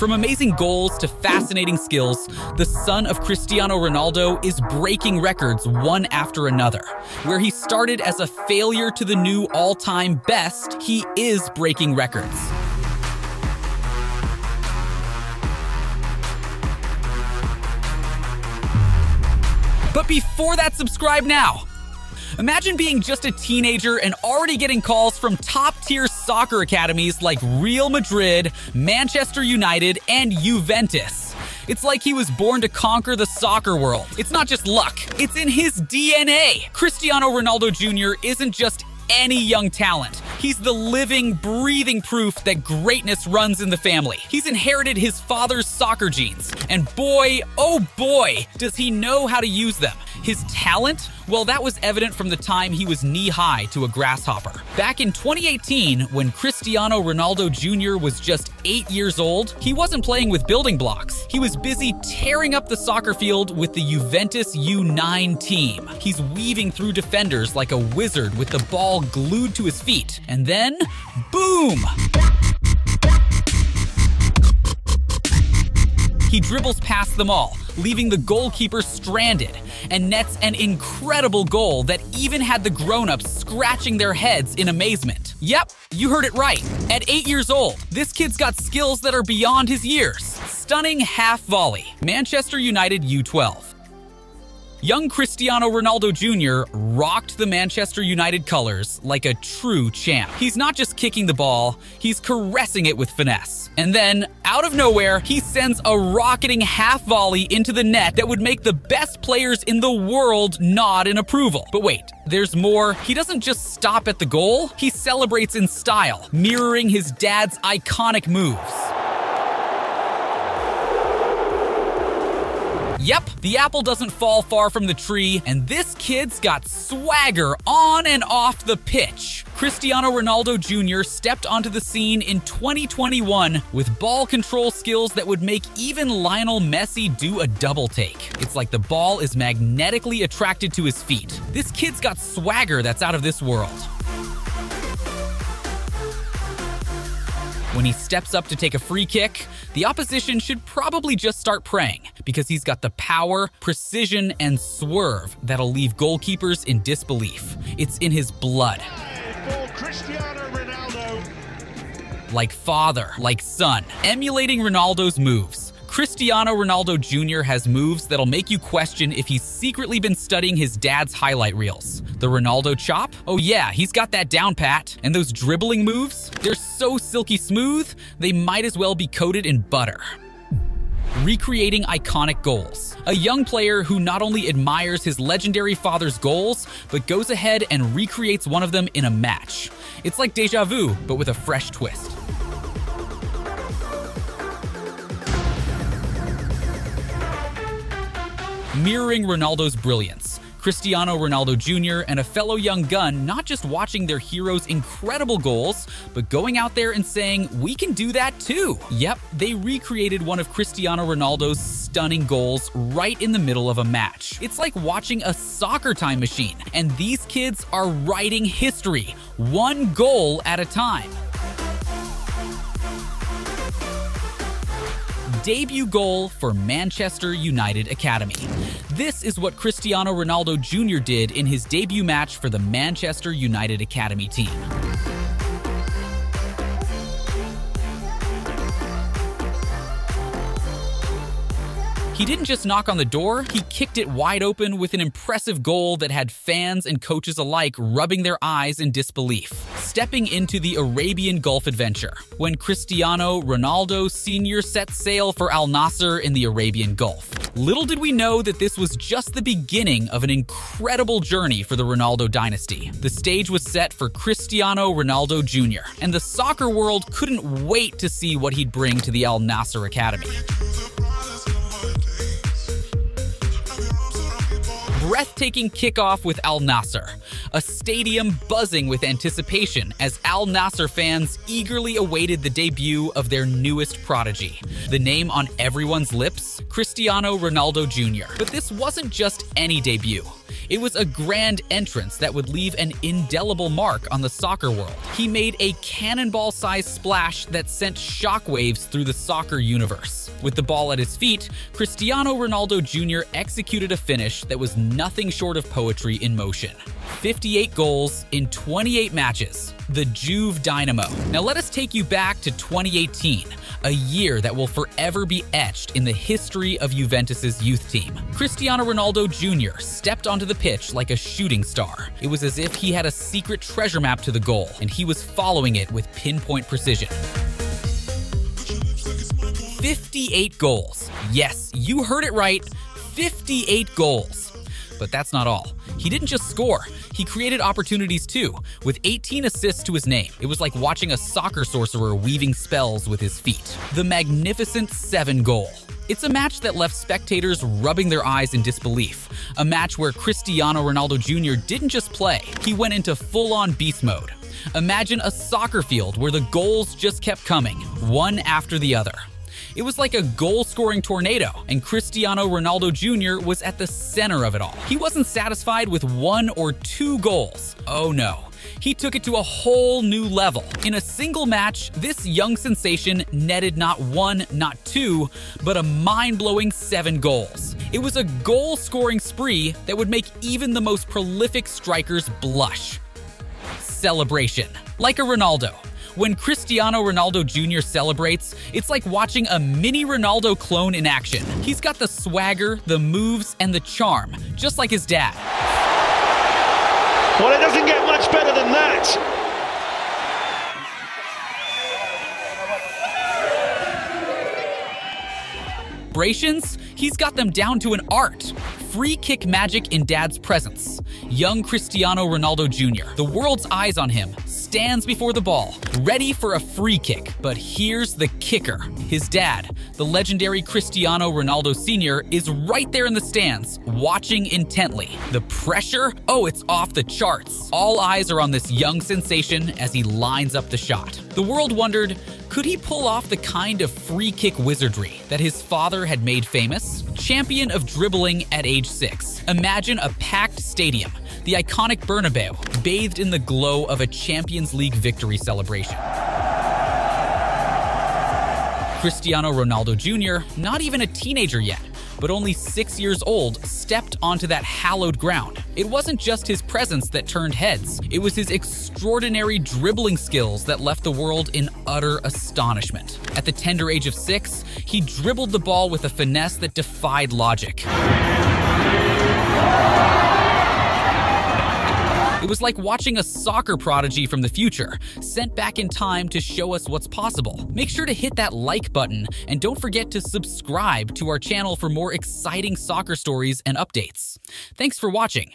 From amazing goals to fascinating skills, the son of Cristiano Ronaldo is breaking records one after another. Where he started as a failure to the new all time best, he is breaking records. But before that, subscribe now. Imagine being just a teenager and already getting calls from top tier soccer academies like Real Madrid, Manchester United, and Juventus. It's like he was born to conquer the soccer world. It's not just luck, it's in his DNA. Cristiano Ronaldo Jr. isn't just any young talent. He's the living, breathing proof that greatness runs in the family. He's inherited his father's soccer genes, and boy, oh boy, does he know how to use them. His talent? Well, that was evident from the time he was knee high to a grasshopper. Back in 2018, when Cristiano Ronaldo Jr. was just eight years old, he wasn't playing with building blocks. He was busy tearing up the soccer field with the Juventus U9 team. He's weaving through defenders like a wizard with the ball glued to his feet. And then, boom! He dribbles past them all, leaving the goalkeeper stranded, and nets an incredible goal that even had the grown-ups scratching their heads in amazement. Yep, you heard it right. At 8 years old, this kid's got skills that are beyond his years. Stunning half volley. Manchester United U12. Young Cristiano Ronaldo Jr. rocked the Manchester United colors like a true champ. He's not just kicking the ball, he's caressing it with finesse. And then, out of nowhere, he sends a rocketing half volley into the net that would make the best players in the world nod in approval. But wait, there's more. He doesn't just stop at the goal, he celebrates in style, mirroring his dad's iconic moves. Yep, the apple doesn't fall far from the tree, and this kid's got swagger on and off the pitch. Cristiano Ronaldo Jr. stepped onto the scene in 2021 with ball control skills that would make even Lionel Messi do a double take. It's like the ball is magnetically attracted to his feet. This kid's got swagger that's out of this world. When he steps up to take a free kick, the opposition should probably just start praying because he's got the power, precision, and swerve that'll leave goalkeepers in disbelief. It's in his blood. Like father, like son, emulating Ronaldo's moves. Cristiano Ronaldo Jr. has moves that'll make you question if he's secretly been studying his dad's highlight reels. The Ronaldo chop? Oh yeah, he's got that down pat. And those dribbling moves? They're so silky smooth, they might as well be coated in butter recreating iconic goals. A young player who not only admires his legendary father's goals, but goes ahead and recreates one of them in a match. It's like deja vu, but with a fresh twist. Mirroring Ronaldo's brilliance. Cristiano Ronaldo Jr. and a fellow young gun not just watching their hero's incredible goals, but going out there and saying, we can do that too. Yep, they recreated one of Cristiano Ronaldo's stunning goals right in the middle of a match. It's like watching a soccer time machine, and these kids are writing history, one goal at a time. Debut goal for Manchester United Academy. This is what Cristiano Ronaldo Jr. did in his debut match for the Manchester United Academy team. He didn't just knock on the door, he kicked it wide open with an impressive goal that had fans and coaches alike rubbing their eyes in disbelief. Stepping into the Arabian Gulf adventure, when Cristiano Ronaldo Sr. set sail for Al Nassr in the Arabian Gulf. Little did we know that this was just the beginning of an incredible journey for the Ronaldo dynasty. The stage was set for Cristiano Ronaldo Jr., and the soccer world couldn't wait to see what he'd bring to the Al Nassr Academy. Breathtaking kickoff with Al Nassr, a stadium buzzing with anticipation as Al Nassr fans eagerly awaited the debut of their newest prodigy. The name on everyone's lips? Cristiano Ronaldo Jr. But this wasn't just any debut. It was a grand entrance that would leave an indelible mark on the soccer world. He made a cannonball-sized splash that sent shockwaves through the soccer universe. With the ball at his feet, Cristiano Ronaldo Jr. executed a finish that was nothing short of poetry in motion. 58 goals in 28 matches. The Juve Dynamo. Now let us take you back to 2018, a year that will forever be etched in the history of Juventus's youth team. Cristiano Ronaldo Jr. stepped onto the pitch like a shooting star. It was as if he had a secret treasure map to the goal, and he was following it with pinpoint precision. 58 goals. Yes, you heard it right. 58 goals. But that's not all. He didn't just score, he created opportunities too, with 18 assists to his name. It was like watching a soccer sorcerer weaving spells with his feet. The magnificent 7 goal. It's a match that left spectators rubbing their eyes in disbelief. A match where Cristiano Ronaldo Jr. didn't just play, he went into full on beast mode. Imagine a soccer field where the goals just kept coming, one after the other. It was like a goal scoring tornado, and Cristiano Ronaldo Jr. was at the center of it all. He wasn't satisfied with one or two goals. Oh no. He took it to a whole new level. In a single match, this young sensation netted not one, not two, but a mind blowing seven goals. It was a goal scoring spree that would make even the most prolific strikers blush. Celebration. Like a Ronaldo, when Cristiano Ronaldo Jr. celebrates, it's like watching a mini Ronaldo clone in action. He's got the swagger, the moves, and the charm, just like his dad. Well, it doesn't get that. Celebrations, he's got them down to an art. Free kick magic in dad's presence. Young Cristiano Ronaldo Jr., the world's eyes on him, stands before the ball, ready for a free kick. But here's the kicker. His dad, the legendary Cristiano Ronaldo Sr., is right there in the stands, watching intently. The pressure? Oh, it's off the charts. All eyes are on this young sensation as he lines up the shot. The world wondered, could he pull off the kind of free kick wizardry that his father had made famous? Champion of dribbling at age 6. Imagine a packed stadium, the iconic Bernabeu, bathed in the glow of a Champions League victory celebration. Cristiano Ronaldo Jr., not even a teenager yet, but only six years old, stepped onto that hallowed ground. It wasn't just his presence that turned heads, it was his extraordinary dribbling skills that left the world in utter astonishment. At the tender age of six, he dribbled the ball with a finesse that defied logic. It was like watching a soccer prodigy from the future, sent back in time to show us what's possible. Make sure to hit that like button and don't forget to subscribe to our channel for more exciting soccer stories and updates. Thanks for watching.